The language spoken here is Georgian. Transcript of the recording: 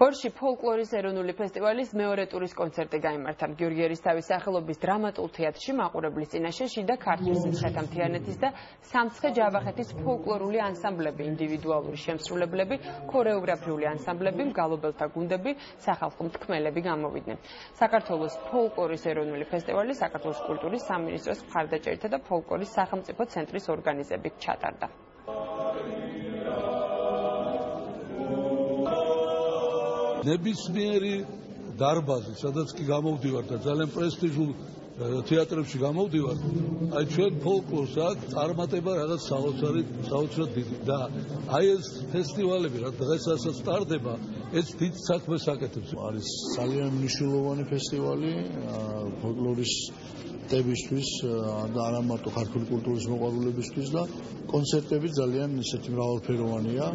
გორში ფოლკლორის ეროვნული ფესტივალის მეორე ტურის კონცერტი გამართა. გიორგი ერისთავის სახელობის დრამატულ თეატრში მაყურებლის წინაშე შიდა ქართლის მცხეთა მთიანეთის და სამცხე ჯავახეთის ფოლკლორული ანსამბლები, ინდივიდუალური შემსრულებლები, ქორეოგრაფიული ანსამბლები, მგალობელთა გუნდები, სახალხო მთქმელები გამოვიდნენ. საქართველოს ფოლკლორის ეროვნული ფესტივალი საქართველოს კულტურის სამინისტროს მხარდაჭერითა და ფოლკლორის სახელმწიფო ცენტრის ორგანიზებით ჩატარდა. ნებისმიერი დარბაზი, სადაც კი გამოვდივარ და ძალიან პრესტიჟულ თეატრებში გამოვდივარ, აი ჩვენ ფოლკლორს აქ წარმატება რაღაც საოცარი, საოცრად დიდი და აი ეს ფესტივალები, რა დღესაც სტარდება, ეს დიდ საქმეს აკეთებს. არის ძალიან მნიშვნელოვანი ფესტივალი ფოლკლორის ტებისთვის და არა მარტო ქართული კულტურის მოყვარულებისთვის და კონცერტები ძალიან ისეთი მრავალფეროვანია.